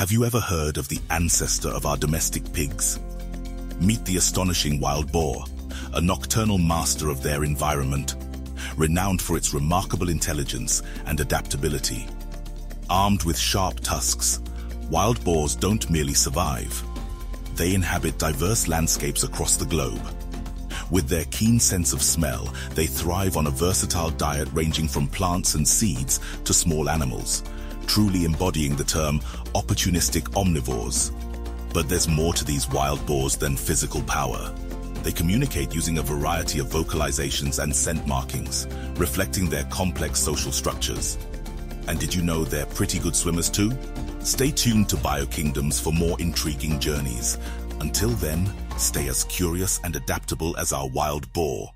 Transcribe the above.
Have you ever heard of the ancestor of our domestic pigs? Meet the astonishing wild boar, a nocturnal master of their environment, renowned for its remarkable intelligence and adaptability. Armed with sharp tusks, wild boars don't merely survive. They inhabit diverse landscapes across the globe. With their keen sense of smell, they thrive on a versatile diet ranging from plants and seeds to small animals, truly embodying the term opportunistic omnivores. But there's more to these wild boars than physical power. They communicate using a variety of vocalizations and scent markings, reflecting their complex social structures. And did you know they're pretty good swimmers too? Stay tuned to BioKingdoms for more intriguing journeys. Until then, stay as curious and adaptable as our wild boar.